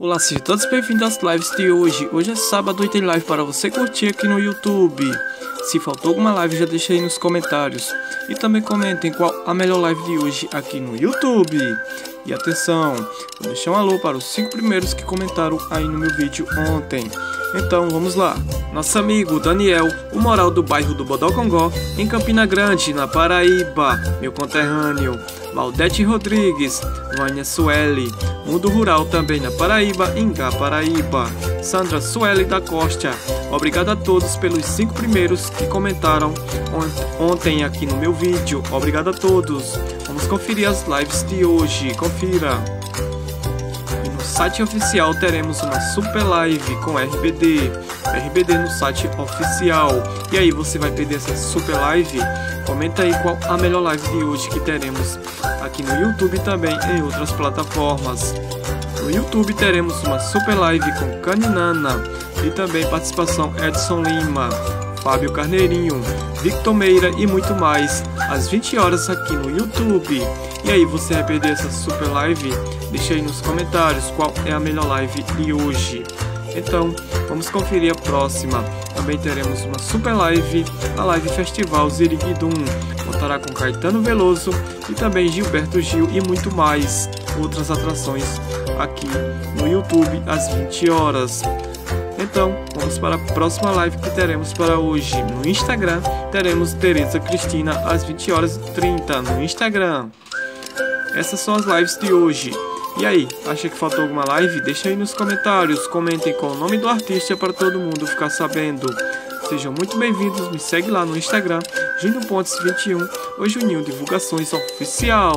Olá, sejam todos bem-vindos às lives de hoje. Hoje é sábado e tem live para você curtir aqui no YouTube. Se faltou alguma live, já deixa aí nos comentários. E também comentem qual a melhor live de hoje aqui no YouTube. E atenção, vou deixar um alô para os 5 primeiros que comentaram aí no meu vídeo ontem. Então vamos lá. Nosso amigo Daniel, o moral do bairro do Bodocongó, em Campina Grande, na Paraíba, meu conterrâneo. Valdete Rodrigues, Vânia Sueli, Mundo Rural também na Paraíba, Ingá, Paraíba. Sandra Sueli da Costa, obrigado a todos pelos cinco primeiros que comentaram ontem aqui no meu vídeo. Obrigado a todos. Vamos conferir as lives de hoje. Confira site oficial teremos uma super live com RBD. RBD no site oficial. E aí, você vai perder essa super live? Comenta aí qual a melhor live de hoje que teremos aqui no YouTube e também em outras plataformas. No YouTube teremos uma super live com Caninana e também participação Edson Lima, Fábio Carneirinho, Victor Meira e muito mais às 20 horas aqui no YouTube. E aí, você vai perder essa super live? Deixa aí nos comentários qual é a melhor live de hoje. Então, vamos conferir a próxima. Também teremos uma super live, a live Festival Ziriguidum. Contará com Caetano Veloso e também Gilberto Gil e muito mais outras atrações aqui no YouTube às 20 horas. Então, vamos para a próxima live que teremos para hoje. No Instagram, teremos Tereza Cristina às 20 horas e 30 no Instagram. Essas são as lives de hoje. E aí, acha que faltou alguma live? Deixa aí nos comentários, comentem com o nome do artista para todo mundo ficar sabendo. Sejam muito bem-vindos, me segue lá no Instagram, Júnior Pontes 21 ou Juninho Divulgações Oficial.